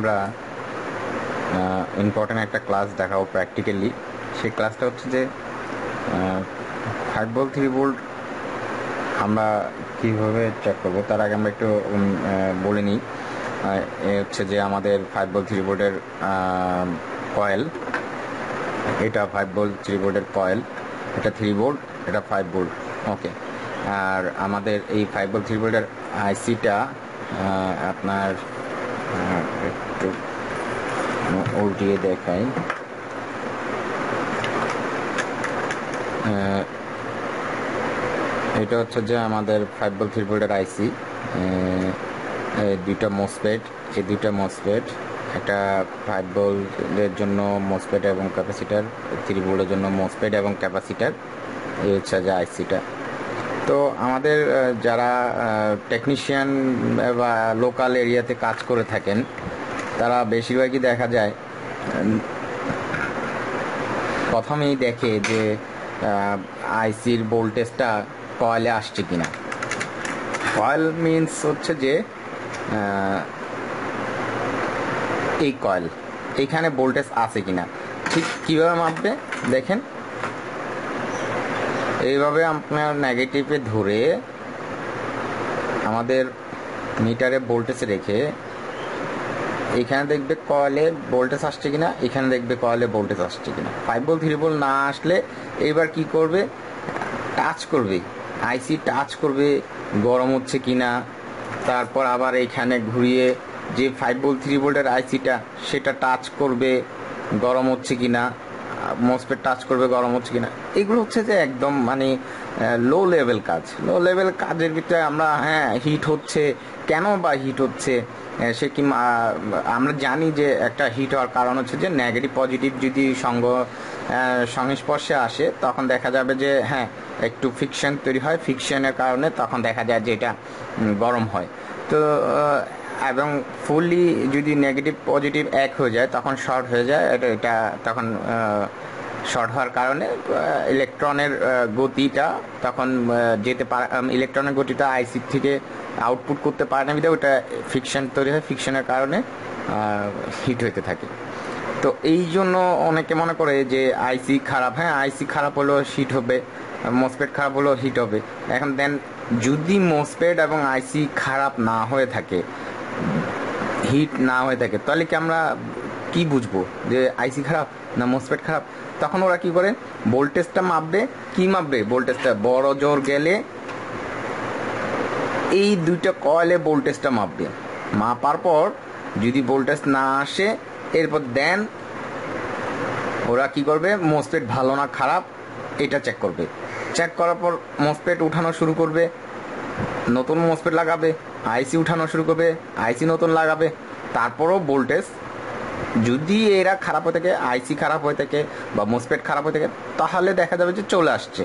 আমরা ইম্পর্ট্যান্ট একটা ক্লাস দেখাবো প্র্যাকটিক্যালি সেই ক্লাসটা হচ্ছে যে ফাইভ বল থ্রি বোল্ট আমরা কীভাবে চেক করব? তার আগে আমরা একটু বলে নিই। এ হচ্ছে যে আমাদের ফাইভ বল থ্রি বোল্টের কয়েল এটা ফাইভ বোল্ট থ্রি বোল্টের কয়েল এটা থ্রি বোল্ট এটা ফাইভ বোল্ট ওকে আর আমাদের এই ফাইভ বোল্ট থ্রি বোল্টের আইসিটা আপনার একটু উল্টিয়ে দেখাই। এটা হচ্ছে যে আমাদের ফাইভ বোল্ট থ্রি বোল্টের আইসি দুইটা মোসপেট এই দুইটা মোসপেট একটা ফাইভ বোল্টের জন্য মোসপেট এবং ক্যাপাসিটার থ্রি বোল্টের জন্য মোসপেট এবং ক্যাপাসিটার এই হচ্ছে যে আইসিটা তো আমাদের যারা টেকনিশিয়ান বা লোকাল এরিয়াতে কাজ করে থাকেন তারা বেশিরভাগই দেখা যায় প্রথমেই দেখে যে আইসির ভোল্টেজটা কয়েলে আসছে কিনা। কয়েল মিন্স হচ্ছে যে এই কয়েল এইখানে ভোল্টেজ আছে কিনা। ঠিক কীভাবে মাপবে? দেখেন। এইভাবে আপনার নেগেটিভে ধরে আমাদের মিটারে ভোল্টেজ রেখে এখানে দেখবে কয়েলে ভোল্টেজ আসছে কিনা, এখানে দেখবে কয়েলে ভোল্টেজ আসছে কিনা। ফাইভ বল থ্রি বল না আসলে এবার কি করবে? টাচ করবে। আইসি টাচ করবে, গরম হচ্ছে কিনা। তারপর আবার এখানে ঘুরিয়ে যে ফাইভ বল থ্রি ভোল্টের আইসিটা সেটা টাচ করবে, গরম হচ্ছে কিনা। মোসপেট টাচ করবে, গরম হচ্ছে কিনা। এগুলো হচ্ছে যে একদম মানে লো লেভেল কাজ। লো লেভেল কাজের ভিতরে আমরা হ্যাঁ হিট হচ্ছে। কেন বা হিট হচ্ছে? সে কি আমরা জানি যে একটা হিট হওয়ার কারণ হচ্ছে যে নেগেটিভ পজিটিভ যদি সঙ্গ সংস্পর্শে আসে, তখন দেখা যাবে যে হ্যাঁ একটু ফিকশন তৈরি হয়। ফিকশনের কারণে তখন দেখা যায় যে এটা গরম হয়। তো এবং ফুললি যদি নেগেটিভ পজিটিভ এক হয়ে যায়, তখন শর্ট হয়ে যায়। এটা এটা তখন শর্ট হওয়ার কারণে ইলেকট্রনের গতিটা তখন যেতে পারে ইলেকট্রনের গতিটা আইসি থেকে আউটপুট করতে পারে না বিধায় ওটা ফিকশন তৈরি হয়। ফিকশনের কারণে হিট হতে থাকে। তো এই জন্য অনেকে মনে করে যে আইসি খারাপ। হ্যাঁ আইসি খারাপ হলেও হিট হবে মোসপেট খারাপ হলেও হিট হবে। এখন দেন, যদি মোসপেট এবং আইসি খারাপ না হয়ে থাকে হিট না হয়ে থাকে তাহলে কি আমরা কি বুঝব? যে আইসি খারাপ না মোসপেট খারাপ? তখন ওরা কি করে? ভোল্টেজটা মাপবে। কি মাপবে? ভোল্টেজটা বড় জোর গেলে এই দুইটা কয়েলে ভোল্টেজটা মাপবে। মাপার পর যদি ভোল্টেজ না আসে, এরপর দেন ওরা কি করবে? মোসপেট ভালো না খারাপ, এটা চেক করবে। চেক করার পর মোসপেট উঠানো শুরু করবে। নতুন মোসপেট লাগাবে। আইসি উঠানো শুরু করবে, আইসি নতুন লাগাবে, তারপরও ভোল্টেজ। যদি এরা খারাপ হয়ে থাকে, আইসি খারাপ হয়ে থাকে বা মোসপেট খারাপ হয়ে থাকে, তাহলে দেখা যাবে যে চলে আসছে।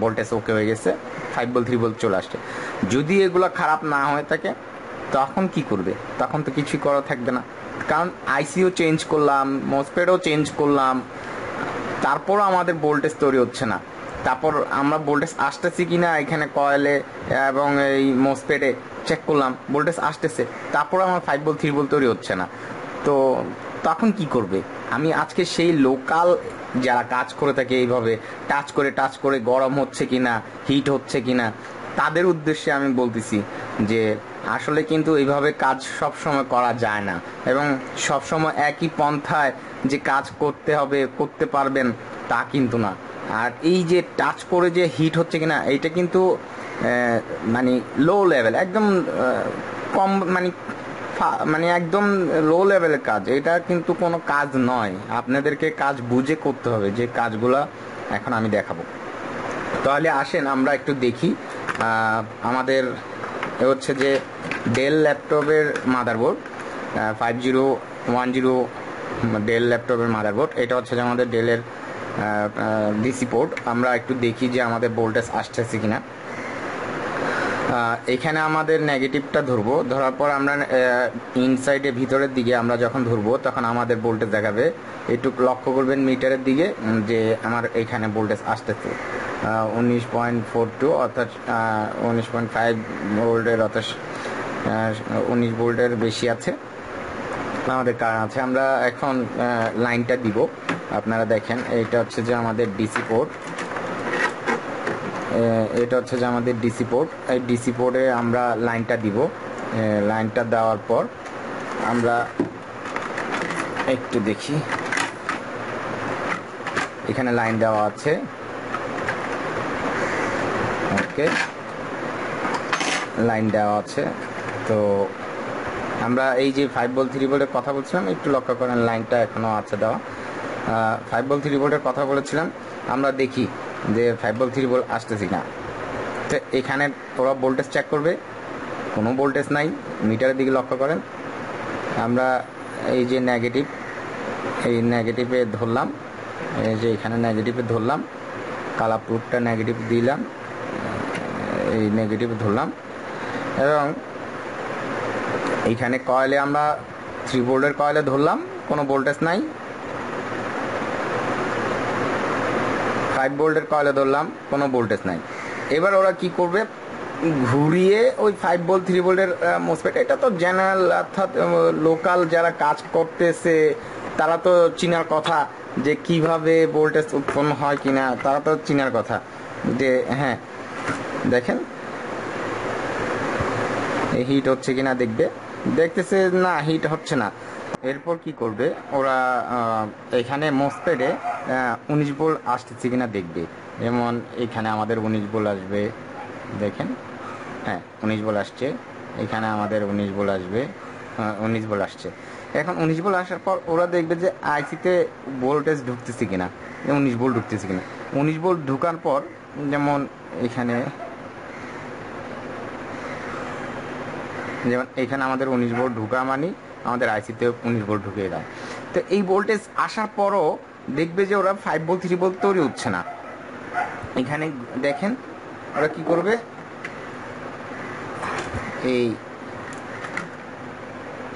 ভোল্টেজ ওকে হয়ে গেছে ফাইভ বল থ্রি বল চলে আসছে। যদি এগুলো খারাপ না হয়ে থাকে, তখন কি করবে? তখন তো কিছুই করা থাকবে না। কারণ আইসিও চেঞ্জ করলাম মোসপেটও চেঞ্জ করলাম, তারপরও আমাদের ভোল্টেজ তৈরি হচ্ছে না। তারপর আমরা ভোল্টেজ আসতেছি কি না এখানে কয়েলে এবং এই মোসপেটে চেক করলাম, ভোল্টেজ আসতেছে। তারপর আমার ফাইভ বল থ্রি বল তৈরি হচ্ছে না। তো তখন কি করবে? আমি আজকে সেই লোকাল যারা কাজ করে থাকে এইভাবে টাচ করে টাচ করে গরম হচ্ছে কিনা হিট হচ্ছে কিনা, তাদের উদ্দেশ্যে আমি বলতেছি যে আসলে কিন্তু এইভাবে কাজ সব সময় করা যায় না। এবং সব সময় একই পন্থায় যে কাজ করতে হবে, করতে পারবেন তা কিন্তু না। আর এই যে টাচ করে যে হিট হচ্ছে কিনা, এইটা কিন্তু মানে লো লেভেল একদম কম মানে মানে একদম লো লেভেলের কাজ। এটা কিন্তু কোনো কাজ নয়। আপনাদেরকে কাজ বুঝে করতে হবে যে কাজগুলা এখন আমি দেখাবো। তাহলে আসেন, আমরা একটু দেখি। আমাদের হচ্ছে যে ডেল ল্যাপটপের motherboard five zero one zero Dell ল্যাপটপের মাদারবোর্ড এটা হচ্ছে যে আমাদের ডেলের ডিসি পোর্ট আমরা একটু দেখি যে আমাদের ভোল্টেজ আসতেছে কিনা। এখানে আমাদের নেগেটিভটা ধরবো, ধরার পর আমরা ইনসাইডে ভিতরের দিকে আমরা যখন ধরবো, তখন আমাদের ভোল্টেজ দেখাবে। একটু লক্ষ্য করবেন মিটারের দিকে যে আমার এখানে ভোল্টেজ আসতেছে। উনিশ পয়েন্ট ফোর টু অর্থাৎ উনিশ পয়েন্ট ফাইভ ভোল্টের, অর্থাৎ উনিশ ভোল্টের বেশি আছে। আমাদের কারণ আছে, আমরা এখন লাইনটা দিব। আপনারা দেখেন এটা হচ্ছে যে আমাদের ডিসি পোর্ট। এটা হচ্ছে যে আমাদের ডিসি পোর্ট। এই ডিসি পোর্টে আমরা লাইনটা দিব। লাইনটা দেওয়ার পর আমরা একটু দেখি। এখানে লাইন দেওয়া আছে। ওকে। লাইন দেওয়া আছে। তো আমরা এই যে ফাইভ বল থ্রি বলে কথা বলছিলাম, একটু লক্ষ্য করেন, লাইনটা এখনও আছে দেওয়া। ফাইভ বল থ্রি বোল্টের কথা বলেছিলাম, আমরা দেখি যে ফাইভ বল থ্রি বল আসতেছি না তো এখানে ওরা ভোল্টেজ চেক করবে, কোনো ভোল্টেজ নাই, মিটারের দিকে লক্ষ্য করেন। আমরা এই যে নেগেটিভ এই নেগেটিভে ধরলাম, এই যে এখানে নেগেটিভে ধরলাম কালার প্রুফটা নেগেটিভ দিলাম, এই নেগেটিভ ধরলাম, এবং এইখানে কয়েলে আমরা থ্রি বোল্টের কয়েলে ধরলাম, কোনো ভোল্টেজ নাই ফাইভ ভোল্টের কয়েলে ধরলাম, কোনো ভোল্টেজ নাই। এবার ওরা কি করবে? ঘুরিয়ে ওই ফাইভ ভোল্ট থ্রি ভোল্টের মোসপেট এটা তো জেনারেল অর্থাৎ লোকাল যারা কাজ করতেছে, তারা তো চিনার কথা যে কীভাবে ভোল্টেজ উৎপন্ন হয় কিনা, তারা তো চিনার কথা। যে হ্যাঁ দেখেন। হিট হচ্ছে কিনা দেখবে। দেখতেছে, না হিট হচ্ছে না। এরপর কি করবে? ওরা এখানে মোসপেডে উনিশ বোল আসতেছে কিনা দেখবে। যেমন এখানে আমাদের উনিশ বোল আসবে, দেখেন। হ্যাঁ উনিশ বোল আসছে। এখানে আমাদের উনিশ বোল আসবে উনিশ বোল আসছে। এখন উনিশ বোল আসার পর ওরা দেখবে যে আইসিতে ভোল্টেজ ঢুকতেছে কিনা উনিশ বোল ঢুকতেছে কিনা। উনিশ বোল ঢুকার পর, যেমন এখানে যেমন এখানে আমাদের উনিশ ভোল্ট ঢুকা মানি আমাদের আইসিতে উনিশ ভোল্ট ঢুকিয়ে দেয় তো এই ভোল্টেজ আসার পরও দেখবে যে ওরা ফাইভ ভোল্ট থ্রি ভোল্ট তৈরি হচ্ছে না। এখানে দেখেন ওরা কি করবে? এই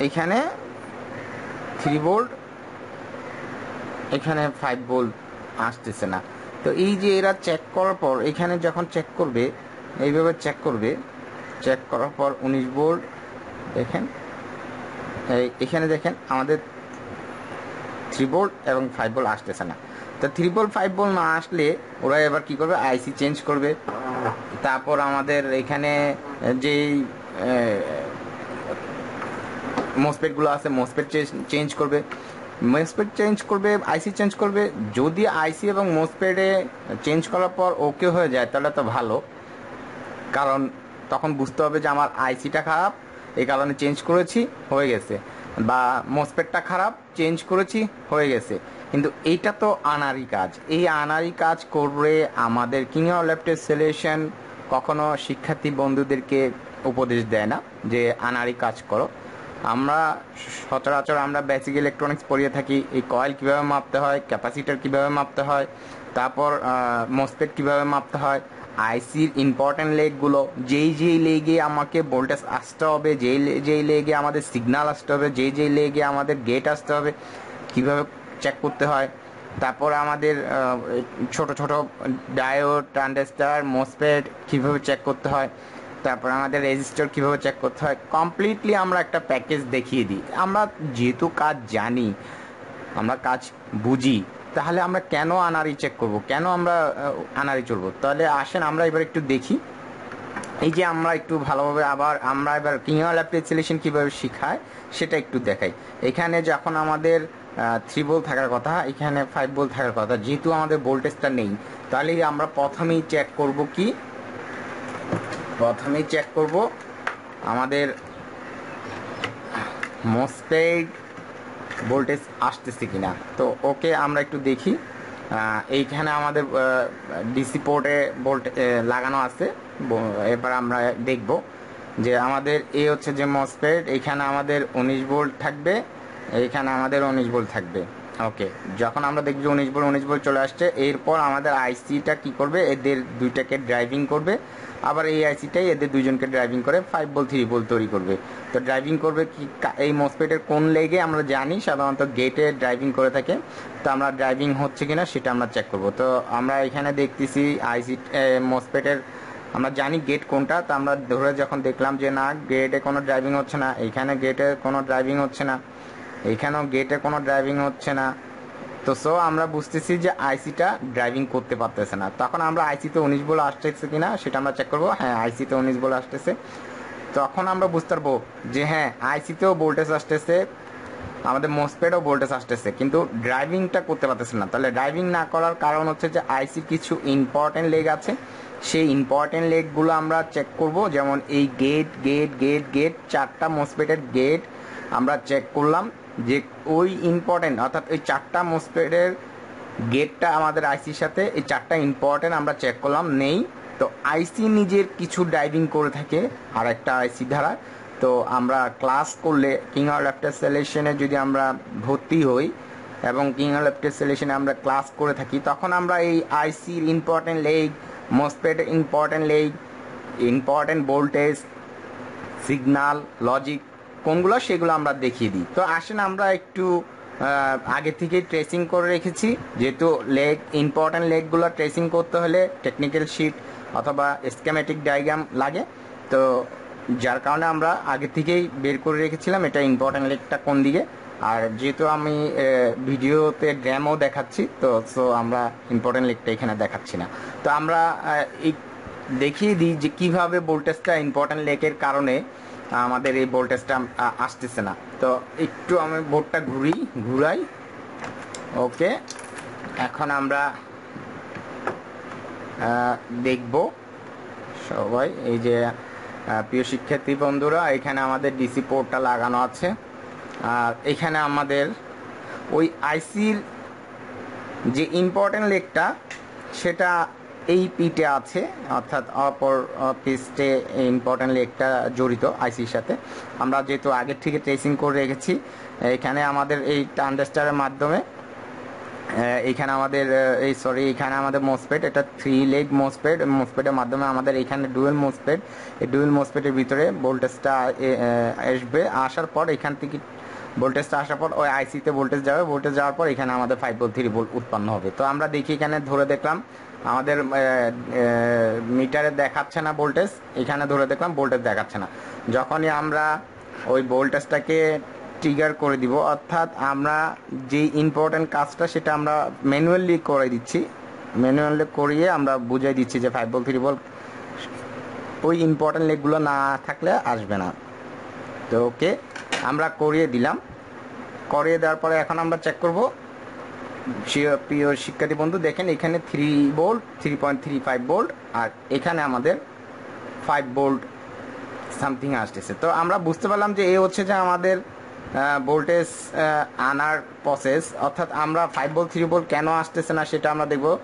এখানে থ্রি ভোল্ট এখানে ফাইভ ভোল্ট আসতেছে না। তো এই যে এরা চেক করার পর, এখানে যখন চেক করবে, এইভাবে চেক করবে চেক করার পর উনিশ ভোল্ট দেখেন এখানে দেখেন আমাদের থ্রি ভোল্ট এবং ফাইভ ভোল্ট আসতেছে না। তো থ্রি ভোল্ট ফাইভ ভোল্ট না আসলে ওরা এবার কি করবে? আইসি চেঞ্জ করবে। তারপর আমাদের এখানে যেই মোসপেটগুলো আছে মোসপেট চেঞ্জ করবে। মোসপেট চেঞ্জ করবে আইসি চেঞ্জ করবে। যদি আইসি এবং মোসপেটে চেঞ্জ করার পর ওকে হয়ে যায়, তাহলে তো ভালো। কারণ তখন বুঝতে হবে যে আমার আইসিটা খারাপ এই কারণে চেঞ্জ করেছি, হয়ে গেছে। বা মোসপেটটা খারাপ, চেঞ্জ করেছি, হয়ে গেছে। কিন্তু এইটা তো আনারি কাজ। এই আনারি কাজ করবে আমাদের কিং অফ ল্যাপটের সলিউশন কখনো শিক্ষার্থী বন্ধুদেরকে উপদেশ দেয় না যে আনারি কাজ করো। আমরা সচরাচর আমরা বেসিক ইলেকট্রনিক্স পড়িয়ে থাকি। এই কয়েল কীভাবে মাপতে হয় ক্যাপাসিটার কীভাবে মাপতে হয়, তারপর মোসপেট কীভাবে মাপতে হয় আইসির ইম্পর্টেন্ট লেগগুলো যেই যেই লেগে আমাকে ভোল্টেজ আসতে হবে, যেই যেই লেগে আমাদের সিগনাল আসতে হবে, যেই যেই লেগে আমাদের গেট আসতে হবে, কীভাবে চেক করতে হয়? তারপর আমাদের ছোট ছোট ডায়োড ট্রানজিস্টার মোসপেট কীভাবে চেক করতে হয়? তারপর আমাদের রেজিস্টার কীভাবে চেক করতে হয়? কমপ্লিটলি আমরা একটা প্যাকেজ দেখিয়ে দিই। আমরা যেহেতু কাজ জানি, আমরা কাজ বুঝি তাহলে আমরা কেন আনারি চেক করব? কেন আমরা আনারি চলবো? তাহলে আসেন, আমরা এবার একটু দেখি। এই যে আমরা একটু ভালোভাবে আবার, আমরা এবার কিংওয়াল অ্যাপ্লিকেশন কীভাবে শেখায়, সেটা একটু দেখাই। এখানে যখন আমাদের থ্রি বোল থাকার কথা, এখানে ফাইভ বোল থাকার কথা, যেহেতু আমাদের ভোল্টেজটা নেই, তাহলে আমরা প্রথমেই চেক করব কি? প্রথমেই চেক করব আমাদের মোসপেড ভোল্টেজ আসতেছে কিনা। তো ওকে আমরা একটু দেখি। এইখানে আমাদের ডিসি পোর্টে ভোল্ট লাগানো আছে। এবার আমরা দেখব যে আমাদের এ হচ্ছে যে মসপেট এখানে আমাদের উনিশ ভোল্ট থাকবে, এখানে আমাদের উনিশ ভোল্ট থাকবে। ওকে যখন আমরা দেখব উনিশ ভোল্ট উনিশ ভোল্ট চলে আসছে, এরপর আমাদের আইসিটা কি করবে? এদের দুইটাকে ড্রাইভিং করবে। আবার এই আইসিটাই এদের দুজনকে ড্রাইভিং করে ফাইভ বল থ্রি বল তৈরি করবে। তো ড্রাইভিং করবে কি এই মসপেটের কোন লেগে আমরা জানি, সাধারণত গেটে ড্রাইভিং করে থাকে। তো আমরা ড্রাইভিং হচ্ছে কিনা সেটা আমরা চেক করব। তো আমরা এখানে দেখতেছি আইসি মসপেটের আমরা জানি গেট কোনটা। তো আমরা ধরে যখন দেখলাম যে না গেটে কোনো ড্রাইভিং হচ্ছে না এইখানে গেটে কোনো ড্রাইভিং হচ্ছে না। এইখানেও গেটে কোনো ড্রাইভিং হচ্ছে না। তো সো আমরা বুঝতেছি যে আইসিটা ড্রাইভিং করতে পারতেছে না। তখন আমরা আইসিতে উনিশ বলে আসতেছে কিনা সেটা আমরা চেক করব। হ্যাঁ আইসিতে উনিশ বলে আসতেছে। তখন আমরা বুঝতে পারব যে হ্যাঁ আইসিতেও ভোল্টেজ আসতেছে, আমাদের মোসপেডও ভোল্টেজ আসতেছে। কিন্তু ড্রাইভিংটা করতে পারতেছে না। তাহলে ড্রাইভিং না করার কারণ হচ্ছে যে আইসি কিছু ইম্পর্টেন্ট লেগ আছে। সেই ইম্পর্টেন্ট লেগগুলো আমরা চেক করব। যেমন এই গেট গেট গেট গেট চারটা মোসপেডের গেট আমরা চেক করলাম। যে ওই ইম্পর্টেন্ট অর্থাৎ ওই চারটা মোসপেডের গেটটা আমাদের আইসির সাথে, এই চারটা ইম্পর্টেন্ট আমরা চেক করলাম, নেই। তো আইসি নিজের কিছু ড্রাইভিং করে থাকে, আর একটা আইসি দ্বারা তো আমরা ক্লাস করলে কিং অল ল্যাপটপ সিলেকশনে যদি আমরা ভর্তি হই, এবং কিং অল ল্যাপটপ সিলেকশনে আমরা ক্লাস করে থাকি, তখন আমরা এই আইসির important leg MOSFET important leg important voltage signal logic কোনগুলো সেগুলো আমরা দেখিয়ে দিই। তো আসেন আমরা একটু আগে থেকে ট্রেসিং করে রেখেছি। যেহেতু লেগ ইম্পর্টেন্ট লেগগুলো ট্রেসিং করতে হলে টেকনিক্যাল শিট অথবা স্কেমেটিক ডায়াগ্রাম লাগে। তো যার কারণে আমরা আগে থেকেই বের করে রেখেছিলাম এটা ইম্পর্টেন্ট লেগটা কোন দিকে। আর যেহেতু আমি ভিডিওতে ড্যামও দেখাচ্ছি, তো সো আমরা ইম্পর্টেন্ট লেগটা এখানে দেখাচ্ছি না। তো আমরা দেখিয়ে দিই যে কীভাবে ভোল্টেজটা ইম্পর্টেন্ট লেকের কারণে আমাদের এই ভোল্টেজটা আসতেছে না। তো একটু আমি বোর্ডটা ঘুরি, ঘুরাই। ওকে, এখন আমরা দেখব। সবাই, এই যে প্রিয় শিক্ষার্থী বন্ধুরা, এখানে আমাদের ডিসি পোর্টটা লাগানো আছে। আর এখানে আমাদের ওই আইসির যে ইম্পর্টেন্ট লেগটা সেটা এই পিটে আছে, অর্থাৎ অপর পিস্টে ইম্পর্টেন্ট লেগটা জড়িত আইসির সাথে। আমরা যেহেতু আগের থেকে ট্রেসিং করে রেখেছি, এখানে আমাদের এই ট্রানজিস্টারের মাধ্যমে এখানে আমাদের এই সরি এখানে আমাদের মোসপেড এটা থ্রি লেগ মোসপেড মোসপেডের মাধ্যমে আমাদের এখানে ডুয়েল মোসপেড এই ডুয়েল মোসপেডের ভিতরে ভোল্টেজটা আসবে। আসার পর এখান থেকে ভোল্টেজটা আসার পর ওই আইসিতে ভোল্টেজ যাবে, ভোল্টেজ যাওয়ার পর এখানে আমাদের ফাইভ ভোল্ট থ্রি ভোল্ট উৎপন্ন হবে। তো আমরা দেখি এখানে ধরে দেখলাম, আমাদের মিটারে দেখাচ্ছে না ভোল্টেজ, এখানে ধরে দেখলাম ভোল্টেজ দেখাচ্ছে না। যখনই আমরা ওই ভোল্টেজটাকে ট্রিগার করে দিব, অর্থাৎ আমরা যে ইম্পর্টেন্ট কাজটা সেটা আমরা ম্যানুয়ালি করে দিচ্ছি ম্যানুয়ালি করিয়ে আমরা বুঝাই দিচ্ছি যে ফাইভ বল থ্রি বল ওই ইম্পর্টেন্ট লেগগুলো না থাকলে আসবে না। তো ওকে আমরা করিয়ে দিলাম। করিয়ে দেওয়ার পরে এখন আমরা চেক করব। প্রিয়- শিক্ষার্থী বন্ধু, দেখেন এখানে three volt three point three five volt আর এখানে আমাদের ফাইভ বোল্ট সামথিং আসতেছে। তো আমরা বুঝতে পারলাম যে এ হচ্ছে যে আমাদের ভোল্টেজ আনার প্রসেস অর্থাৎ আমরা ফাইভ বোল্ট থ্রি বোল্ট কেন আসতেছে না সেটা আমরা দেখব।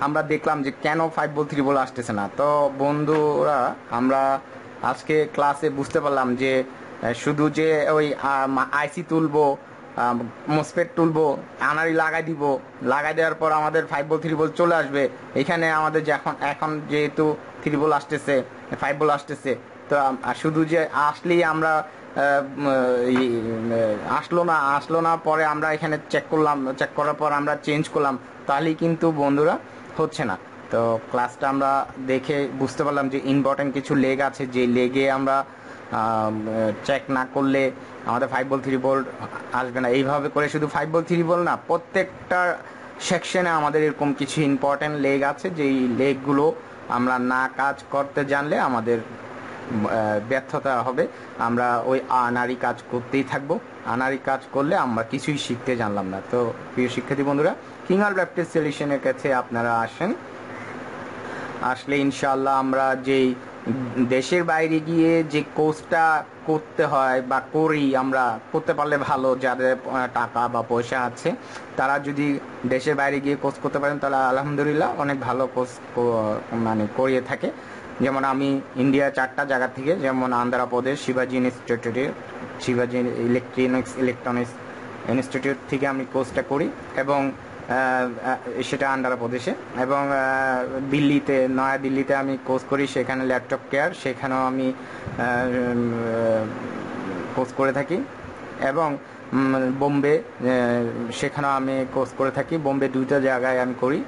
আমরা দেখলাম যে কেন ফাইভ বোল থ্রি বোল আসতেছে না। তো বন্ধুরা, আমরা আজকে ক্লাসে বুঝতে পারলাম যে শুধু যে ওই আইসি তুলবো মোসপেট তুলবো আনারি লাগাই দিব, লাগাই দেওয়ার পর আমাদের ফাইভ বল থ্রি বল চলে আসবে। এখানে আমাদের যে এখন এখন যেহেতু থ্রি বল আসতেছে ফাইভ বল আসতেছে, তো শুধু যে আসলেই আমরা আসলো না আসলো না, পরে আমরা এখানে চেক করলাম চেক করার পর আমরা চেঞ্জ করলাম, তাহলেই কিন্তু বন্ধুরা হচ্ছে না। তো ক্লাসটা আমরা দেখে বুঝতে পারলাম যে ইম্পর্টেন্ট কিছু লেগ আছে, যে লেগে আমরা চেক না করলে আমাদের ফাইভ বল থ্রি বল আসবে না। এইভাবে করে শুধু ফাইভ বল থ্রি বল না, প্রত্যেকটা সেকশনে আমাদের এরকম কিছু ইম্পর্টেন্ট লেগ আছে, যেই লেগগুলো আমরা না কাজ করতে জানলে আমাদের ব্যর্থতা হবে। আমরা ওই আনারি কাজ করতেই থাকব। আনারি কাজ করলে আমরা কিছুই শিখতে জানলাম না। তো প্রিয় শিক্ষার্থী বন্ধুরা কিংয়াল ব্যাপটিস সলিউশনের কাছে আপনারা আসেন। আসলে ইনশাল্লাহ আমরা যেই দেশের বাইরে গিয়ে যে কোর্সটা করতে হয় বা করি আমরা, করতে পারলে ভালো যাদের টাকা বা পয়সা আছে, তারা যদি দেশের বাইরে গিয়ে কোর্স করতে পারেন তাহলে আলহামদুলিল্লাহ অনেক ভালো কোর্স মানে করিয়ে থাকে। যেমন আমি ইন্ডিয়া চারটা জায়গা থেকে, যেমন আন্ধ্রপ্রদেশ শিবাজি ইনস্টিটিউটে শিবাজি ইলেকট্রনিক্স ইলেকট্রনিক্স ইনস্টিটিউট থেকে আমি কোর্সটা করি। এবং সেটা আন্ধ্রপ্রদেশে এবং দিল্লিতে নয়া দিল্লিতে আমি কোর্স করি, সেখানে ল্যাপটপ কেয়ার, সেখানেও আমি কোর্স করে থাকি। এবং বোম্বে সেখানেও আমি কোর্স করে থাকি। বোম্বে দুইটা জায়গায় আমি করি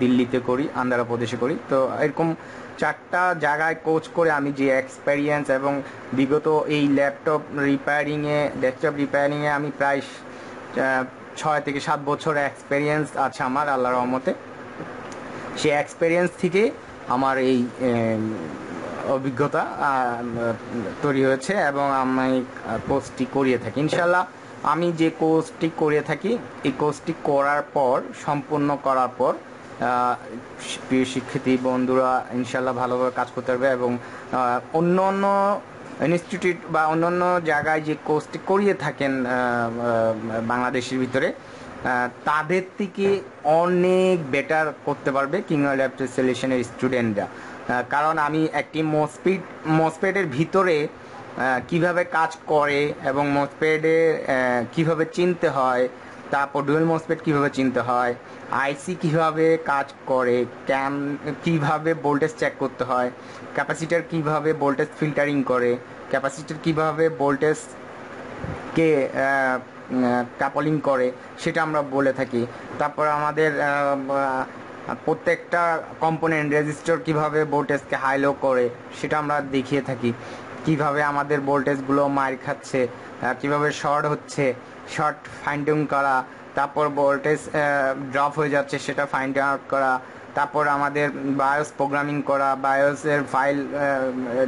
দিল্লিতে করি আন্ধ্রা প্রদেশে করি। তো, এরকম চারটা জায়গায় কোচ করে আমি যে এক্সপেরিয়েন্স এবং বিগত এই ল্যাপটপ রিপেয়ারিংয়ে ডেস্কটপ রিপেয়ারিংয়ে আমি প্রায় ছয় থেকে সাত বছর এক্সপেরিয়েন্স আছে আমার আল্লাহ রহমতে। সেই এক্সপেরিয়েন্স থেকে আমার এই অভিজ্ঞতা তৈরি হয়েছে এবং আমি কোর্সটি করিয়ে থাকি। ইনশাল্লাহ আমি যে কোর্সটি করিয়ে থাকি, এই কোর্সটি করার পর, সম্পূর্ণ করার পর প্রিয় শিক্ষার্থী, বন্ধুরা ইনশাল্লাহ ভালোভাবে কাজ করতে পারবে এবং অন্য অন্য ইনস্টিটিউট বা অন্যান্য জায়গায় যে কোর্সটি করিয়ে থাকেন বাংলাদেশের ভিতরে তাদের থেকে অনেক বেটার করতে পারবে কিংবা ল্যাপটপ সলিউশনের স্টুডেন্টরা কারণ আমি একটি মোসপিড মসপেডের ভিতরে কীভাবে কাজ করে এবং মোসপেডের কীভাবে চিনতে হয় তারপর ডুয়েল মোসপেড কীভাবে চিনতে হয়? আইসি কীভাবে কাজ করে? ক্যাম কীভাবে ভোল্টেজ চেক করতে হয়? ক্যাপাসিটার কীভাবে ভোল্টেজ ফিল্টারিং করে? ক্যাপাসিটার কীভাবে ভোল্টেজ কে কাপলিং করে? সেটা আমরা বলে থাকি। তারপর আমাদের প্রত্যেকটা কম্পোনেন্ট রেজিস্টার কীভাবে ভোল্টেজকে হাই লো করে, সেটা আমরা দেখিয়ে থাকি। কীভাবে আমাদের ভোল্টেজগুলো মার খাচ্ছে কীভাবে শর্ট হচ্ছে শর্ট ফাইন্ডিং করা, তারপর ভোল্টেজ ড্রপ হয়ে যাচ্ছে, সেটা ফাইন্ড আউট করা, তারপর আমাদের বায়োস প্রোগ্রামিং করা বায়োসের ফাইল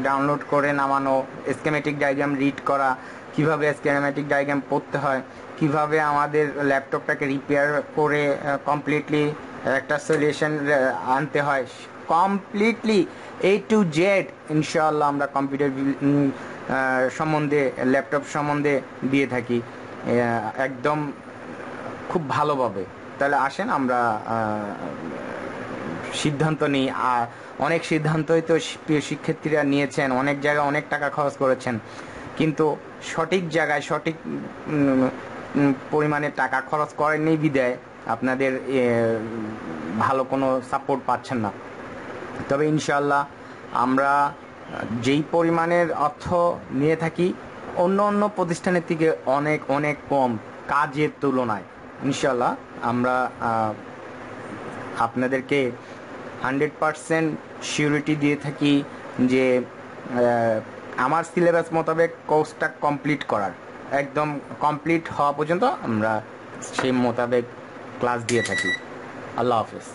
ডাউনলোড করে নামানো স্কেমেটিক ডায়াগ্রাম রিড করা, কীভাবে স্কেমেটিক ডায়াগ্রাম পড়তে হয়, কীভাবে আমাদের ল্যাপটপটাকে রিপেয়ার করে কমপ্লিটলি একটা সলিউশন আনতে হয় কমপ্লিটলি এ টু জেড ইনশাআল্লাহ আমরা কম্পিউটার সম্বন্ধে ল্যাপটপ সম্বন্ধে দিয়ে থাকি। একদম খুব ভালোভাবে। তাহলে আসেন আমরা সিদ্ধান্ত নিই। আর অনেক সিদ্ধান্তই তো শিক্ষার্থীরা নিয়েছেন, অনেক জায়গায় অনেক টাকা খরচ করেছেন। কিন্তু সঠিক জায়গায়, সঠিক পরিমাণে টাকা খরচ করেননি বিদায়, আপনাদের ভালো কোনো সাপোর্ট পাচ্ছেন না। তবে ইনশাল্লাহ আমরা যেই পরিমাণের অর্থ নিয়ে থাকি অন্য অন্য প্রতিষ্ঠানের থেকে অনেক অনেক কম কাজের তুলনায়। ইনশাল্লাহ আমরা আপনাদেরকে হান্ড্রেড পারসেন্ট সিউরিটি দিয়ে থাকি যে আমার সিলেবাস মোতাবেক কোর্সটা কমপ্লিট করার। একদম কমপ্লিট হওয়া পর্যন্ত আমরা সেই মোতাবেক ক্লাস দিয়ে থাকি। আল্লাহ হাফেজ।